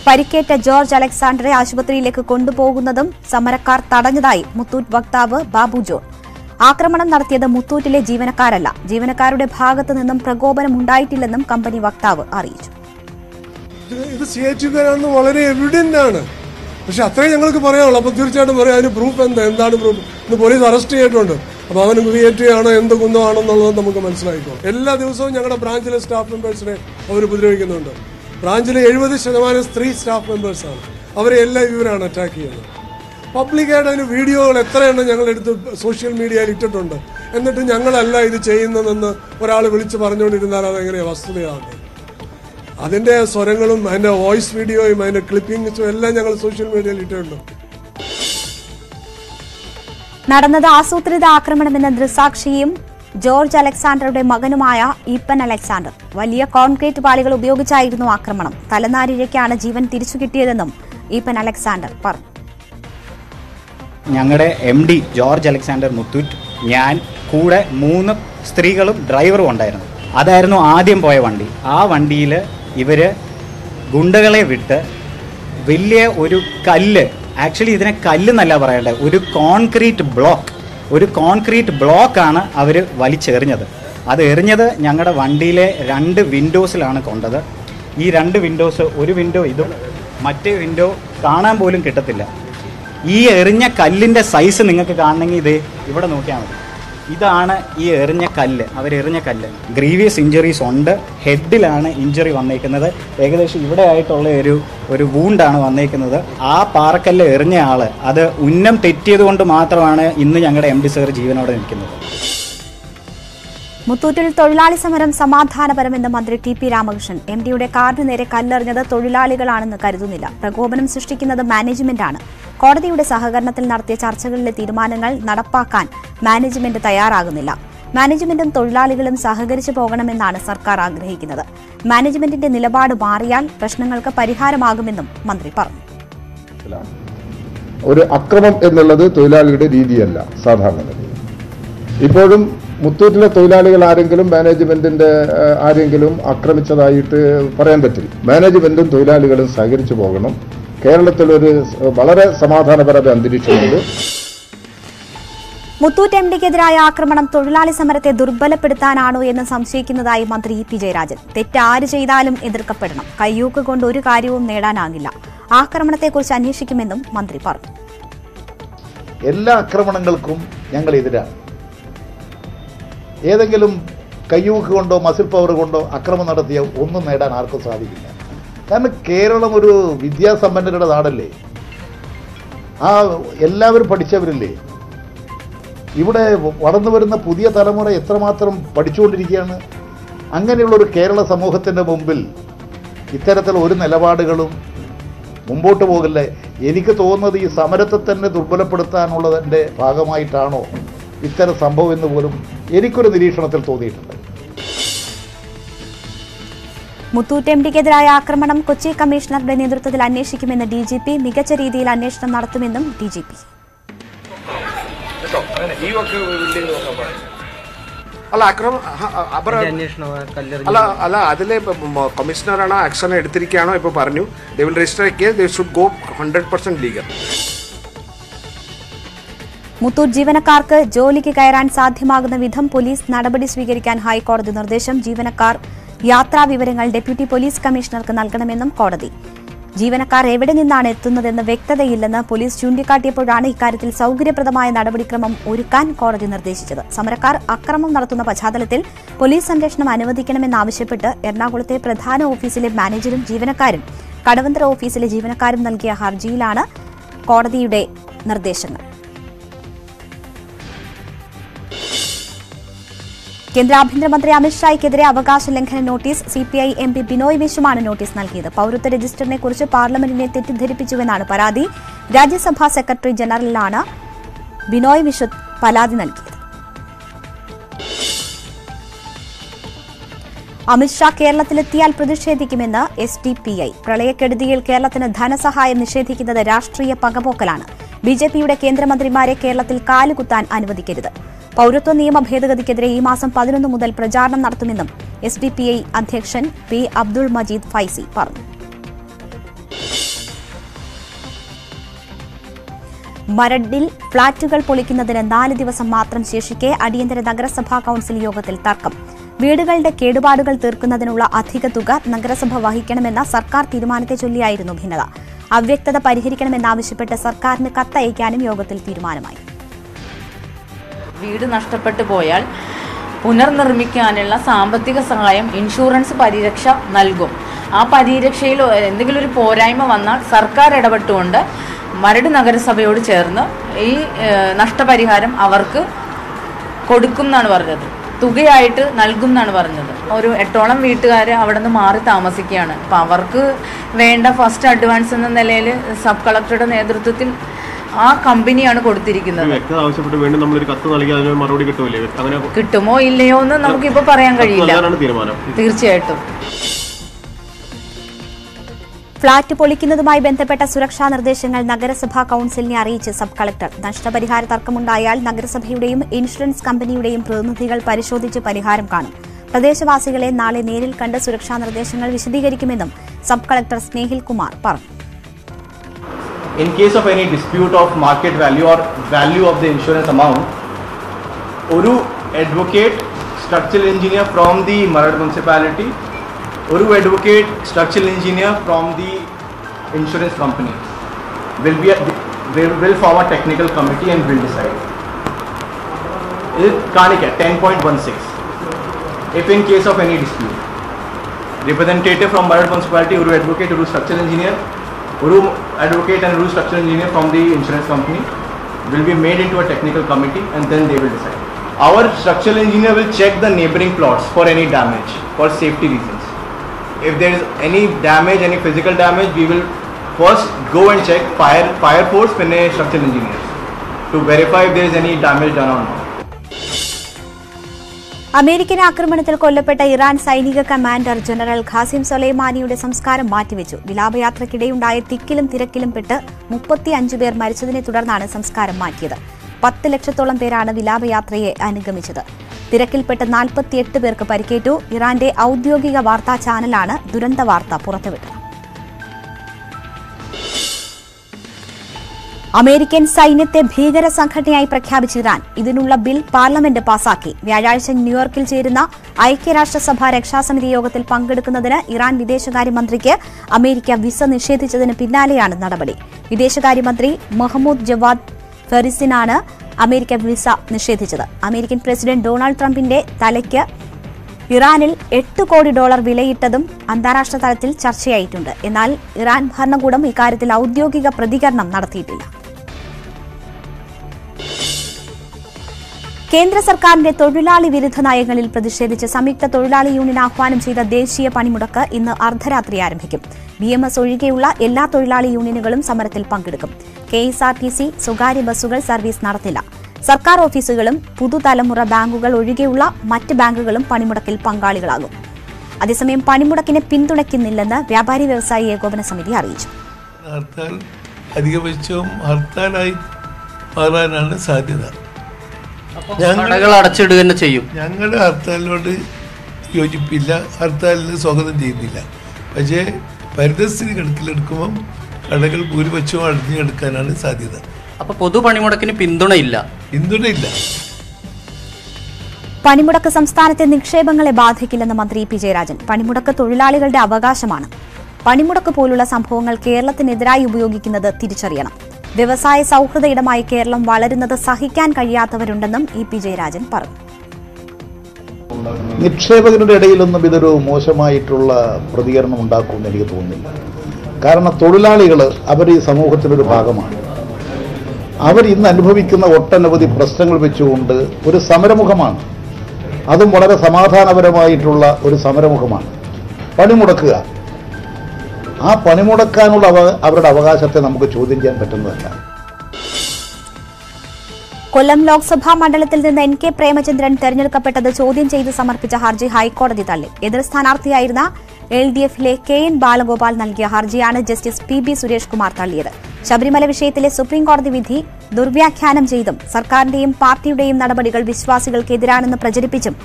പരിക്കേറ്റ ജോർജ് അലക്സാണ്ടറെ ആശുപത്രിയിലേക്ക് കൊണ്ടുപോകുന്നതും സമരക്കാർ തടഞ്ഞതായി മുത്തൂറ്റ് വക്താവ് ബാബു ജോൺ. ആക്രമണം നടത്തിയത് മുത്തൂറ്റിലെ ജീവനക്കാരല്ല. ജീവനക്കാരുടെ ഭാഗത്തു നിന്നും പ്രകോപനം ഉണ്ടായിട്ടില്ലെന്നും കമ്പനി വക്താവ് അറിയിച്ചു. ഇത് സി വളരെ എവിഡന്റ് ആണ്. പക്ഷെ അത്രയും ഞങ്ങൾക്ക് പറയാനുള്ളൂ. അപ്പൊ തീർച്ചയായിട്ടും പറയാം. അതിന് പ്രൂഫ് എന്താ? എന്താണ് പ്രൂഫ് ഇന്ന് പോലീസ് അറസ്റ്റ് ചെയ്തിട്ടുണ്ട്. അപ്പൊ അവന് എച്ച് ആണോ എന്ത് കുന്നമാണോ എന്നുള്ളത് നമുക്ക് മനസ്സിലായിക്കോ എല്ലാ ദിവസവും ഞങ്ങളുടെ ബ്രാഞ്ചിലെ സ്റ്റാഫ് മെമ്പേഴ്സിനെ അവർ ഉപദ്രവിക്കുന്നുണ്ട്. ബ്രാഞ്ചിലെ എഴുപത് ശതമാനം സ്ത്രീ സ്റ്റാഫ് മെമ്പേഴ്സാണ്. അവരെ എല്ലാ ഇവരാണ് അറ്റാക്ക് ചെയ്യുന്നത്. പബ്ലിക്കായിട്ട് അതിന് വീഡിയോകൾ എത്രയെണ്ണം ഞങ്ങൾ എടുത്ത് സോഷ്യൽ മീഡിയയിൽ ഇട്ടിട്ടുണ്ട്. എന്നിട്ട് ഞങ്ങളല്ല ഇത് ചെയ്യുന്നതെന്ന് ഒരാൾ വിളിച്ച് പറഞ്ഞുകൊണ്ടിരുന്നാൽ അതെങ്ങനെയാണ് വസ്തുതയാണ് അതിന്റെ സ്വരങ്ങളും അതിന്റെ വോയിസ് വീഡിയോയും അതിന്റെ ക്ലിപ്പിംഗ്സും എല്ലാം ഞങ്ങൾ സോഷ്യൽ മീഡിയയിൽ ഇട്ടിട്ടുണ്ട്. നടന്നത് ആസൂത്രിത ആക്രമണമെന്ന ദൃസാക്ഷിയും ജോർജ് അലക്സാണ്ടറുടെ മകനുമായ ഈപ്പൻ അലക്സാണ്ടർ. വലിയ കോൺക്രീറ്റ് പാളികൾ ഉപയോഗിച്ചായിരുന്നു ആക്രമണം. തലനാരിഴയ്ക്കാണ് ജീവൻ തിരിച്ചു കിട്ടിയതെന്നും ഈപ്പൻ അലക്സാണ്ടർ പറഞ്ഞു. ഞങ്ങളുടെ M D George Alexander Muthoot ഞാൻ കൂടെ മൂന്ന് സ്ത്രീകളും ഡ്രൈവറും ഉണ്ടായിരുന്നു. അതായിരുന്നു ആദ്യം പോയ വണ്ടി. ആ വണ്ടിയിൽ ഇവർ ഗുണ്ടകളെ വിട്ട് വലിയ ഒരു കല്ല് ആക്ച്വലി ഇതിനെ കല്ലെന്നല്ല പറയേണ്ടത്. ഒരു കോൺക്രീറ്റ് ബ്ലോക്ക് ഒരു കോൺക്രീറ്റ് ബ്ലോക്കാണ് അവർ വലിച്ചെറിഞ്ഞത്. അത് എറിഞ്ഞത് ഞങ്ങളുടെ വണ്ടിയിലെ രണ്ട് വിൻഡോസിലാണ് കൊണ്ടത്. ഈ രണ്ട് വിൻഡോസ് ഒരു വിൻഡോ ഇതും മറ്റേ വിൻഡോ കാണാൻ പോലും കിട്ടത്തില്ല. ഈ എറിഞ്ഞ കല്ലിന്റെ സൈസ് നിങ്ങൾക്ക് കാണണമെങ്കിൽ ഇത് ഇവിടെ നോക്കിയാൽ മതി. ഇതാണ് ഈ എറിഞ്ഞ കല്ല്. അവരെറിഞ്ഞ കല്ല്. ഗ്രീവിയസ് ഇഞ്ചുറീസ് ഉണ്ട്. ഹെഡിലാണ് ഇഞ്ചുറി വന്നേക്കുന്നത്. ഏകദേശം ഇവിടെ ആയിട്ടുള്ള ഒരു ഒരു വൂണ്ടാണ് വന്നേക്കുന്നത്. ആ പാറക്കല്ല് എറിഞ്ഞ ആൾ അത് ഉന്നം തെറ്റിയത് കൊണ്ട് മാത്രമാണ് ഇന്ന് ഞങ്ങളുടെ എം ഡി സാർ ജീവനോടെ നിൽക്കുന്നത്. മുത്തൂറ്റിൽ തൊഴിലാളി സമരം സമാധാനപരമെന്ന് മന്ത്രി ടി പി രാമകൃഷ്ണൻ. എം ഡിയുടെ കാറിന് നേരെ കല്ലെറിഞ്ഞത് തൊഴിലാളികളാണെന്ന് കരുതുന്നില്ല. പ്രകോപനം സൃഷ്ടിക്കുന്നത് മാനേജ്മെന്റാണ്. കോടതിയുടെ സഹകരണത്തിൽ നടത്തിയ ചർച്ചകളിലെ തീരുമാനങ്ങൾ നടപ്പാക്കാൻ മാനേജ്മെന്റ് തയ്യാറാകുന്നില്ല. മാനേജ്മെന്റും തൊഴിലാളികളും സഹകരിച്ചു പോകണമെന്നാണ് സർക്കാർ ആഗ്രഹിക്കുന്നത്. മാനേജ്മെന്റിന്റെ നിലപാട് മാറിയാൽ പ്രശ്നങ്ങൾക്ക് പരിഹാരമാകുമെന്നും മന്ത്രി പറഞ്ഞു. ഒരു അക്രമം എന്നുള്ളത് തൊഴിലാളിയുടെ രീതിയല്ല സാധാരണ ഇപ്പോഴും മുത്തൂറ്റിലെ തൊഴിലാളികൾ ആരെങ്കിലും മാനേജ്മെന്റിന്റെ ആരെങ്കിലും ആക്രമിച്ചതായിട്ട് പറയാൻ പറ്റില്ല മാനേജ്മെന്റും തൊഴിലാളികളും സഹകരിച്ചു പോകണം. കേരളത്തിലൊരു ഒരു വളരെ സമാധാനപരമായ അന്തരീക്ഷമുണ്ട്. മുത്തൂറ്റ് എം ഡിക്കെതിരായ ആക്രമണം തൊഴിലാളി സമരത്തെ ദുർബലപ്പെടുത്താനാണോ എന്ന് സംശയിക്കുന്നതായി മന്ത്രി ഇ പി ജയരാജൻ. തെറ്റാര് ആര് ചെയ്താലും എതിർക്കപ്പെടണം. കയ്യൂക്ക് കൊണ്ട് ഒരു കാര്യവും നേടാനാകില്ല. ആക്രമണത്തെക്കുറിച്ച് അന്വേഷിക്കുമെന്നും മന്ത്രി പറഞ്ഞു. എല്ലാ ആക്രമണങ്ങൾക്കും ഞങ്ങൾ എതിരാണ്. ഏതെങ്കിലും കയ്യൂക്ക് കൊണ്ടോ മസിൽ പവർ കൊണ്ടോ അക്രമം നടത്തിയ ഒന്നും നേടാൻ ആർക്കും സാധിക്കില്ല. കാരണം കേരളം ഒരു വിദ്യാസമ്പന്നരുടെ നാടല്ലേ? ആ എല്ലാവരും പഠിച്ചവരില്ലേ? ഇവിടെ വളർന്നു വരുന്ന പുതിയ തലമുറ എത്രമാത്രം പഠിച്ചുകൊണ്ടിരിക്കുകയാണ്? അങ്ങനെയുള്ള ഒരു കേരള സമൂഹത്തിന്റെ മുമ്പിൽ ഇത്തരത്തിൽ ഒരു നിലപാടുകളും മുമ്പോട്ട് പോകില്ല. എനിക്ക് തോന്നുന്നത് ഈ സമരത്തെ തന്നെ ദുർബലപ്പെടുത്താനുള്ളതിന്റെ ഭാഗമായിട്ടാണോ ഇത്തരം സംഭവം എന്ന് പോലും എനിക്കൊരു നിരീക്ഷണത്തിൽ തോന്നിയിട്ടുണ്ട്. മുത്തൂറ്റ് എം ഡിക്കെതിരായ ആക്രമണം കൊച്ചി കമ്മീഷണറുടെ നേതൃത്വത്തിൽ അന്വേഷിക്കുമെന്ന് ഡി ജി പി മികച്ച രീതിയിൽ അന്വേഷണം നടത്തുമെന്നും ഡി ജി പി. അല്ല അക്രമം അല്ല അല്ല അതിലെ കമ്മീഷണറാണോ ആക്ഷൻ എടുത്തിരിക്കുകയാണോ? ഇപ്പൊ പറഞ്ഞു they will register case they should go hundred percent legal Muthoot ജീവനക്കാർക്ക് ജോലിക്ക് കയറാൻ സാധ്യമാകുന്ന വിധം പോലീസ് നടപടി സ്വീകരിക്കാൻ ഹൈക്കോടതി നിർദ്ദേശം. ജീവനക്കാർ യാത്രാ വിവരങ്ങൾ ഡെപ്യൂട്ടി പോലീസ് കമ്മീഷണർക്ക് നൽകണമെന്നും കോടതി. ജീവനക്കാർ എവിടെ നിന്നാണ് എത്തുന്നതെന്ന് വ്യക്തതയില്ലെന്ന് പോലീസ് ചൂണ്ടിക്കാട്ടിയപ്പോഴാണ് ഇക്കാര്യത്തിൽ സൗകര്യപ്രദമായ നടപടിക്രമം ഒരുക്കാൻ കോടതി നിർദ്ദേശിച്ചത്. സമരക്കാർ അക്രമം നടത്തുന്ന പശ്ചാത്തലത്തിൽ പോലീസ് സംരക്ഷണം അനുവദിക്കണമെന്നാവശ്യപ്പെട്ട് എറണാകുളത്തെ പ്രധാന ഓഫീസിലെ മാനേജരും ജീവനക്കാരും കടവന്തര ഓഫീസിലെ ജീവനക്കാരും നൽകിയ ഹർജിയിലാണ് കോടതിയുടെ നിർദ്ദേശങ്ങൾ. കേന്ദ്ര ആഭ്യന്തരമന്ത്രി അമിത്ഷായ്ക്കെതിരെ അവകാശ ലംഘന notice CPI M P Binoy വിശ്വമാണ് notice നൽകിയത്. പൌരത്വ രജിസ്റ്ററിനെ കുറിച്ച് പാർലമെന്റിനെ തെറ്റിദ്ധരിപ്പിച്ചുവെന്നാണ് പരാതി. രാജ്യസഭാ സെക്രട്ടറി ജനറലിലാണ് ബിനോയ് വിശ്വ പരാതി നൽകിയത്. അമിത്ഷാ കേരളത്തിലെത്തിയാൽ പ്രതിഷേധിക്കുമെന്ന് എസ് ഡി പി ഐ. പ്രളയക്കെടുതിയിൽ കേരളത്തിന് ധനസഹായം നിഷേധിക്കുന്നത് രാഷ്ട്രീയ പകപോക്കലാണ്. ബി ജെ പിയുടെ കേന്ദ്രമന്ത്രിമാരെ കേരളത്തിൽ കാലുകുത്താൻ അനുവദിക്കരുത്. പൌരത്വ നിയമ ഭേദഗതിക്കെതിരെ ഈ മാസം പതിനൊന്ന് മുതൽ പ്രചാരണം നടത്തുമെന്നും എസ് ഡി പി ഐ അധ്യക്ഷൻ പി അബ്ദുൾ മജീദ് ഫൈസി പറഞ്ഞു. മരടിൽ ഫ്ളാറ്റുകൾ പൊളിക്കുന്നതിന് നാല് ദിവസം മാത്രം ശേഷിക്കെ അടിയന്തര നഗരസഭാ കൌൺസിൽ യോഗത്തിൽ തർക്കം. വീടുകളുടെ കേടുപാടുകൾ തീർക്കുന്നതിനുള്ള അധിക തുക നഗരസഭ വഹിക്കണമെന്ന സർക്കാർ തീരുമാനത്തെ ചൊല്ലിയായിരുന്നു ഭിന്നത. അവ്യക്തത പരിഹരിക്കണമെന്നാവശ്യപ്പെട്ട് സർക്കാരിന് കത്തയക്കാനും യോഗത്തിൽ തീരുമാനമായി. വീട് നഷ്ടപ്പെട്ടു പോയാൽ പുനർനിർമ്മിക്കാനുള്ള സാമ്പത്തിക സഹായം ഇൻഷുറൻസ് പരിരക്ഷ നൽകും. ആ പരിരക്ഷയിൽ എന്തെങ്കിലും ഒരു പോരായ്മ വന്നാൽ സർക്കാർ ഇടപെട്ടുകൊണ്ട് മരട് നഗരസഭയോട് ചേർന്ന് ഈ നഷ്ടപരിഹാരം അവർക്ക് കൊടുക്കും എന്നാണ് പറഞ്ഞത്. തുകയായിട്ട് നൽകും എന്നാണ് പറഞ്ഞത്. ഒരു എട്ടോളം വീട്ടുകാർ അവിടെ നിന്ന് മാറി താമസിക്കുകയാണ്. അപ്പോൾ അവർക്ക് വേണ്ട ഫസ്റ്റ് അഡ്വാൻസ് എന്ന നിലയിൽ സബ് കളക്ടറുടെ നേതൃത്വത്തിൽ ആ കമ്പനിയാണ് കൊടുത്തിരിക്കുന്നത്. വ്യക്തത ആവശ്യപ്പെട്ട് നമ്മൾ ഒരു കത്ത് നൽകി അതിന് മറുപടി കിട്ടുമല്ലേ അങ്ങനെ കിട്ടുമോ ഇല്ലയോ എന്ന് നമുക്കിപ്പോൾ പറയാൻ കഴിയില്ല. തീരുമാനം. തീർച്ചയായിട്ടും. ഫ്ളാറ്റ് പൊളിക്കുന്നതുമായി ബന്ധപ്പെട്ട സുരക്ഷാ നിർദ്ദേശങ്ങൾ നഗരസഭാ കൌൺസിലിനെ അറിയിച്ച് സബ് കളക്ടർ നഷ്ടപരിഹാര തർക്കമുണ്ടായാൽ നഗരസഭയുടെയും ഇൻഷുറൻസ് കമ്പനിയുടെയും പ്രതിനിധികൾ പരിശോധിച്ച് പരിഹാരം കാണും. പ്രദേശവാസികളെ നാളെ നേരിൽ കണ്ട് സുരക്ഷാ നിർദ്ദേശങ്ങൾ വിശദീകരിക്കുമെന്നും സബ് കളക്ടർ സ്നേഹിൽ കുമാർ പറഞ്ഞു In case of any dispute of market value or value of the insurance amount, Uru advocate, structural engineer from the Marad municipality, Uru advocate, structural engineer from the insurance company will be a, will, will form a technical committee and will decide. Is Kanika 10.16. If in case of any dispute, representative from Marad municipality, Uru advocate, Uru structural engineer, Uru advocate and Uru structural engineer from the insurance company will be made into a technical committee and then they will decide. Our structural engineer will check the neighboring plots for any damage for safety reasons. If there is any damage, any physical damage, we will first go and check fire fire force when a structural engineers to verify if there is any damage done or not. American ആക്രമണത്തിൽ കൊല്ലപ്പെട്ട Iran സൈനിക commander general Qasem സൊലൈമാനിയുടെ സംസ്കാരം മാറ്റിവെച്ചു. വിലാപയാത്രയ്ക്കിടെയുണ്ടായ തിക്കിലും തിരക്കിലും പെട്ട് മുപ്പത്തിയഞ്ച് പേർ മരിച്ചതിനെ തുടർന്നാണ് സംസ്കാരം മാറ്റിയത്. പത്ത് ലക്ഷത്തോളം പേരാണ് വിലാപയാത്രയെ അനുഗമിച്ചത്. തിരക്കിൽപ്പെട്ട് നാൽപ്പത്തിയെട്ട് പേർക്ക് പരിക്കേറ്റു. ഇറാന്റെ ഔദ്യോഗിക വാർത്താ ചാനലാണ് ദുരന്ത വാർത്ത പുറത്തുവിട്ടത്. അമേരിക്കൻ സൈന്യത്തെ ഭീകര സംഘടനയായി പ്രഖ്യാപിച്ച ഇറാൻ ഇതിനുള്ള ബിൽ പാർലമെന്റ് പാസാക്കി. വ്യാഴാഴ്ച ന്യൂയോർക്കിൽ ചേരുന്ന ഐക്യരാഷ്ട്രസഭ രക്ഷാസമിതി യോഗത്തിൽ പങ്കെടുക്കുന്നതിന് ഇറാൻ വിദേശകാര്യമന്ത്രിക്ക് അമേരിക്ക വിസ നിഷേധിച്ചതിന് പിന്നാലെയാണ് നടപടി. വിദേശകാര്യമന്ത്രി മഹമ്മൂദ് ജവാദ് ഫെറിസിനാണ് അമേരിക്ക വിസ നിഷേധിച്ചത്. അമേരിക്കൻ പ്രസിഡന്റ് ഡൊണാൾഡ് ട്രംപിന്റെ തലയ്ക്ക് ഇറാനിൽ എട്ട് കോടി ഡോളർ വിലയിട്ടതും അന്താരാഷ്ട്ര തലത്തിൽ ചർച്ചയായിട്ടുണ്ട്. എന്നാൽ ഇറാൻ ഭരണകൂടം ഇക്കാര്യത്തിൽ ഔദ്യോഗിക പ്രതികരണം നടത്തിയിട്ടില്ല. കേന്ദ്ര സർക്കാരിന്റെ തൊഴിലാളി വിരുദ്ധ നയങ്ങളിൽ പ്രതിഷേധിച്ച് സംയുക്ത തൊഴിലാളി യൂണിയൻ ആഹ്വാനം ചെയ്ത ദേശീയ പണിമുടക്ക് ഇന്ന് അർദ്ധരാത്രി ആരംഭിക്കും. ബി എം എസ് ഒഴികെയുള്ള എല്ലാ തൊഴിലാളി യൂണിയനുകളും സമരത്തിൽ പങ്കെടുക്കും. K S R T C സ്വകാര്യ ബസ്സുകൾ സർവീസ് നടത്തില്ല. സർക്കാർ ഓഫീസുകളും പുതുതലമുറ ബാങ്കുകൾ ഒഴികെയുള്ള മറ്റ് ബാങ്കുകളും പണിമുടക്കിൽ പങ്കാളികളാകും. അതേസമയം പണിമുടക്കിനെ പിന്തുണയ്ക്കുന്നില്ലെന്ന് വ്യാപാരി വ്യവസായി ഏകോപന സമിതി അറിയിച്ചു. ഹർത്താൽ അധികപക്ഷവും ഹർത്താലായി മാറാനാണ് സാധ്യത. കടകൾ അടച്ചിടുക തന്നെ ചെയ്യും. ഞങ്ങൾ ഹർത്താലിനോട് യോജിപ്പില്ല ഹർത്താലിന് സ്വാഗതം ചെയ്യുന്നില്ല. പക്ഷേ പരിതസ്ഥിതി കണക്കിലെടുക്കുമ്പം കടകൾ ഭൂരിപക്ഷവും അടഞ്ഞെടുക്കാനാണ് സാധ്യത. അപ്പൊ പൊതു പണിമുടക്കിന് പിന്തുണയില്ല. പിന്തുണയില്ല. പണിമുടക്ക് സംസ്ഥാനത്തെ നിക്ഷേപങ്ങളെ ബാധിക്കില്ലെന്ന് മന്ത്രി പി ജയരാജൻ. പണിമുടക്ക് തൊഴിലാളികളുടെ അവകാശമാണ്. പണിമുടക്ക് പോലുള്ള സംഭവങ്ങൾ കേരളത്തിനെതിരായി ഉപയോഗിക്കുന്നത് തിരിച്ചറിയണം. വ്യവസായ സൗഹൃദ ഇടമായി കേരളം വളരുന്നത് സഹിക്കാൻ കഴിയാത്തവരുണ്ടെന്നും ഇ പി ജയരാജൻ പറഞ്ഞു. നിക്ഷേപകരുടെ ഇടയിലൊന്നും ഇതൊരു മോശമായിട്ടുള്ള പ്രതികരണം ഉണ്ടാക്കുമെന്ന് എനിക്ക് തോന്നുന്നില്ല. കാരണം തൊഴിലാളികൾ അവർ ഈ സമൂഹത്തിന്റെ ഒരു ഭാഗമാണ്. അവർ ഇന്ന് അനുഭവിക്കുന്ന ഒട്ടനവധി പ്രശ്നങ്ങൾ വെച്ചുകൊണ്ട് ഒരു സമരമുഖമാണ്. അതും വളരെ സമാധാനപരമായിട്ടുള്ള ഒരു സമരമുഖമാണ്. പണിമുടക്കുക. ആ പണിമുടക്കാനുള്ള അവ അവരുടെ അവകാശത്തെ നമുക്ക് ചോദ്യം ചെയ്യാൻ പറ്റുന്നതല്ല. കൊല്ലം ലോക്സഭാ മണ്ഡലത്തിൽ നിന്ന് എൻ കെ പ്രേമചന്ദ്രൻ തെരഞ്ഞെടുക്കപ്പെട്ടത് ചോദ്യം ചെയ്ത് സമർപ്പിച്ച ഹർജി ഹൈക്കോടതി തള്ളി. എതിർ സ്ഥാനാർത്ഥിയായിരുന്ന എൽ ഡി എഫിലെ കെ എൻ ബാലഗോപാൽ നൽകിയ ഹർജിയാണ് justice P B Suresh Kumar തള്ളിയത്. ശബരിമല വിഷയത്തിലെ സുപ്രീംകോടതി വിധി ദുർവ്യാഖ്യാനം ചെയ്തും സർക്കാരിന്റെയും പാർട്ടിയുടെയും നടപടികൾ വിശ്വാസികൾക്കെതിരാണെന്ന് പ്രചരിപ്പിച്ചും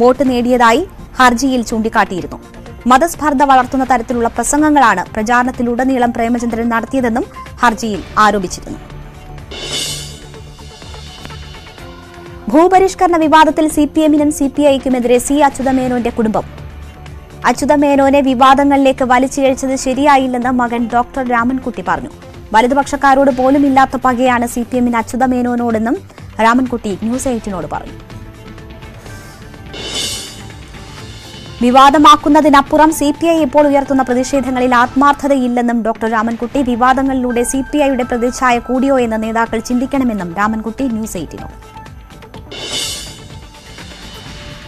വോട്ട് നേടിയതായി ഹർജിയിൽ ചൂണ്ടിക്കാട്ടിയിരുന്നു. മതസ്പർദ്ധ വളർത്തുന്ന തരത്തിലുള്ള പ്രസംഗങ്ങളാണ് പ്രചാരണത്തിലുടനീളം പ്രേമചന്ദ്രൻ നടത്തിയതെന്നും ഹർജിയിൽ ആരോപിച്ചിരുന്നു. ഭൂപരിഷ്കരണ വിവാദത്തിൽ സി പി എമ്മിനും സി അച്യുതമേനോന്റെ കുടുംബം. അച്യുതമേനോനെ വിവാദങ്ങളിലേക്ക് വലിച്ചിഴച്ചത് ശരിയായില്ലെന്ന് മകൻ ഡോക്ടർ രാമൻകുട്ടി പറഞ്ഞു. വലതുപക്ഷക്കാരോട് പോലും ഇല്ലാത്ത പകയാണ് സി പി എമ്മിന് അച്യുതമേനോനോടെന്നും രാമൻകുട്ടി ന്യൂസ് എയ്റ്റിനോട് പറഞ്ഞു. വിവാദമാക്കുന്നതിനപ്പുറം സി പി ഐ ഇപ്പോൾ ഉയർത്തുന്ന പ്രതിഷേധങ്ങളിൽ ആത്മാർത്ഥതയില്ലെന്നും ഡോക്ടർ രാമൻകുട്ടി വിവാദങ്ങളിലൂടെ സി പി ഐയുടെ പ്രതിച്ഛായ കൂടിയോ എന്ന് നേതാക്കൾ ചിന്തിക്കണമെന്നും രാമൻകുട്ടി ന്യൂസ് എയ്റ്റിനോട്.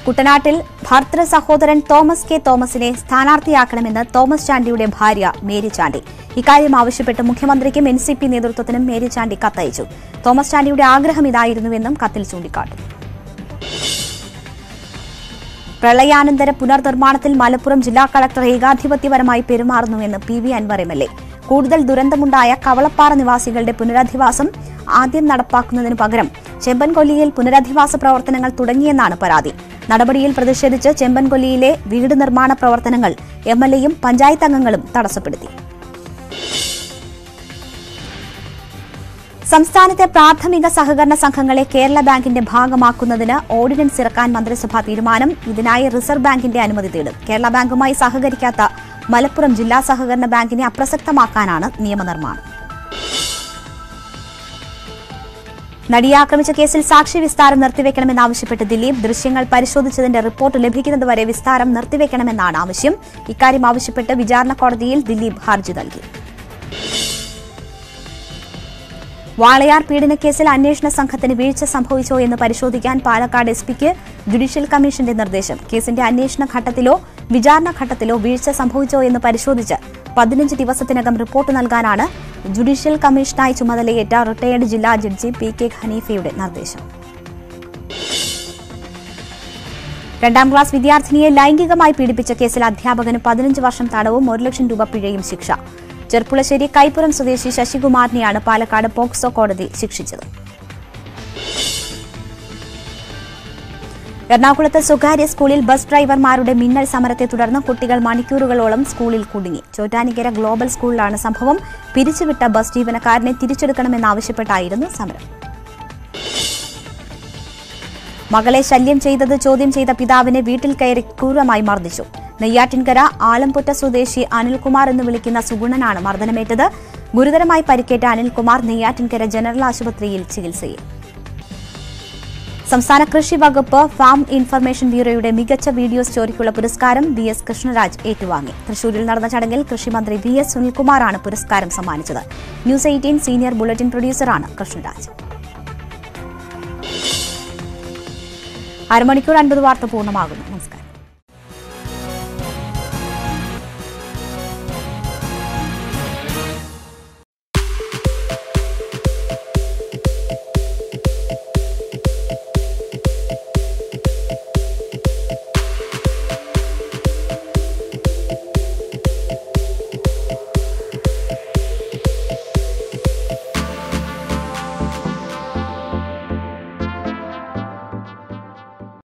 കുട്ടനാട്ടിൽ ഭർത്തൃ സഹോദരൻ തോമസ് കെ തോമസിനെ സ്ഥാനാർത്ഥിയാക്കണമെന്ന് തോമസ് ചാണ്ടിയുടെ ഭാര്യ മേരി ചാണ്ടി. ഇക്കാര്യം ആവശ്യപ്പെട്ട് മുഖ്യമന്ത്രിക്കും എൻ സി പി നേതൃത്വത്തിനും മേരി ചാണ്ടി കത്തയച്ചു. തോമസ് ചാണ്ടിയുടെ ആഗ്രഹം ഇതായിരുന്നുവെന്നും കത്തിൽ ചൂണ്ടിക്കാട്ടുന്നു പ്രളയാനന്തര പുനർനിർമ്മാണത്തിൽ മലപ്പുറം ജില്ലാ കളക്ടർ ഏകാധിപത്യപരമായി പെരുമാറുന്നുവെന്ന് P V Anvar M L A. കൂടുതൽ ദുരന്തമുണ്ടായ കവളപ്പാറ നിവാസികളുടെ പുനരധിവാസം ആദ്യം നടപ്പാക്കുന്നതിനു പകരം ചെമ്പൻകൊല്ലിയിൽ പുനരധിവാസ പ്രവർത്തനങ്ങൾ തുടങ്ങിയെന്നാണ് പരാതി. നടപടിയിൽ പ്രതിഷേധിച്ച് ചെമ്പൻകൊല്ലിയിലെ വീട് നിർമ്മാണ പ്രവർത്തനങ്ങൾ എം എൽ എയും പഞ്ചായത്ത് അംഗങ്ങളും തടസ്സപ്പെടുത്തി. സംസ്ഥാനത്തെ പ്രാഥമിക സഹകരണ സംഘങ്ങളെ കേരള ബാങ്കിന്റെ ഭാഗമാക്കുന്നതിന് ഓർഡിനൻസ് ഇറക്കാൻ മന്ത്രിസഭാ തീരുമാനം. ഇതിനായി റിസർവ് ബാങ്കിന്റെ അനുമതി തേടും. കേരള ബാങ്കുമായി സഹകരിക്കാത്ത മലപ്പുറം ജില്ലാ സഹകരണ ബാങ്കിനെ അപ്രസക്തമാക്കാനാണ് നിയമനിർമ്മാണം. നടിയെ ആക്രമിച്ച കേസിൽ സാക്ഷി വിസ്താരം നിർത്തിവെക്കണമെന്നാവശ്യപ്പെട്ട് ദിലീപ് ദൃശ്യങ്ങൾ പരിശോധിച്ചതിന്റെ റിപ്പോർട്ട് ലഭിക്കുന്നതുവരെ വിസ്താരം നിർത്തിവെക്കണമെന്നാണ് ആവശ്യം. ഇക്കാര്യം ആവശ്യപ്പെട്ട് വിചാരണ കോടതിയിൽ ദിലീപ് ഹർജി നൽകി. വാളയാർ പീഡനക്കേസിൽ അന്വേഷണ സംഘത്തിന് വീഴ്ച സംഭവിച്ചോ എന്ന് പരിശോധിക്കാൻ പാലക്കാട് എസ് പിക്ക് ജുഡീഷ്യൽ കമ്മീഷന്റെ നിർദ്ദേശം. കേസിന്റെ അന്വേഷണ ഘട്ടത്തിലോ വിചാരണ ഘട്ടത്തിലോ വീഴ്ച സംഭവിച്ചോ എന്ന് പരിശോധിച്ച് പതിനഞ്ച് ദിവസത്തിനകം റിപ്പോർട്ട് നൽകാനാണ് ജുഡീഷ്യൽ കമ്മീഷനായി ചുമതലയേറ്റ റിട്ടയേർഡ് ജില്ലാ ജഡ്ജി പി കെ ഖനീഫയുടെ നിർദ്ദേശം. രണ്ടാം ക്ലാസ് വിദ്യാർത്ഥിനിയെ ലൈംഗികമായി പീഡിപ്പിച്ച കേസിൽ അധ്യാപകന് പതിനഞ്ച് വർഷം തടവും ഒരു ലക്ഷം രൂപ പിഴയും ശിക്ഷ. ചെർപ്പുളശ്ശേരി കൈപ്പുറം സ്വദേശി ശശികുമാറിനെയാണ് പാലക്കാട് പോക്സോ കോടതി ശിക്ഷിച്ചത്. എറണാകുളത്ത് സ്വകാര്യ സ്കൂളിൽ ബസ് ഡ്രൈവർമാരുടെ മിന്നൽ സമരത്തെ തുടർന്ന് കുട്ടികൾ മണിക്കൂറുകളോളം സ്കൂളിൽ കുടുങ്ങി. ചോറ്റാനിക്കര ഗ്ലോബൽ സ്കൂളിലാണ് സംഭവം. പിരിച്ചുവിട്ട ബസ് ജീവനക്കാരനെ തിരിച്ചെടുക്കണമെന്നാവശ്യപ്പെട്ടായിരുന്നു സമരം. മകളെ ശല്യം ചെയ്തത് ചോദ്യം ചെയ്ത പിതാവിനെ വീട്ടിൽ കയറി ക്രൂരമായി മർദ്ദിച്ചു. നെയ്യാറ്റിൻകര ആലംപുറ്റ സ്വദേശി അനിൽകുമാർ എന്ന് വിളിക്കുന്ന സുഗുണനാണ് മർദ്ദനമേറ്റത്. ഗുരുതരമായി പരിക്കേറ്റ അനിൽകുമാർ നെയ്യാറ്റിൻകര ജനറൽ ആശുപത്രിയിൽ ചികിത്സയിൽ. സംസ്ഥാന കൃഷി വകുപ്പ് ഫാം ഇൻഫർമേഷൻ ബ്യൂറോയുടെ മികച്ച വീഡിയോ സ്റ്റോറിക്കുള്ള പുരസ്കാരം വി എസ് കൃഷ്ണരാജ് ഏറ്റുവാങ്ങി. തൃശൂരിൽ നടന്ന ചടങ്ങിൽ കൃഷിമന്ത്രി വി എസ് സുനിൽകുമാറാണ് പുരസ്കാരം സമ്മാനിച്ചത്. ന്യൂസ് എയ്റ്റീൻ സീനിയർ ബുള്ളറ്റിൻ പ്രൊഡ്യൂസറാണ് കൃഷ്ണരാജ്. അരമണിക്കൂർ അൻപത് വാർത്ത പൂർണമാകുന്നു. നമസ്കാരം.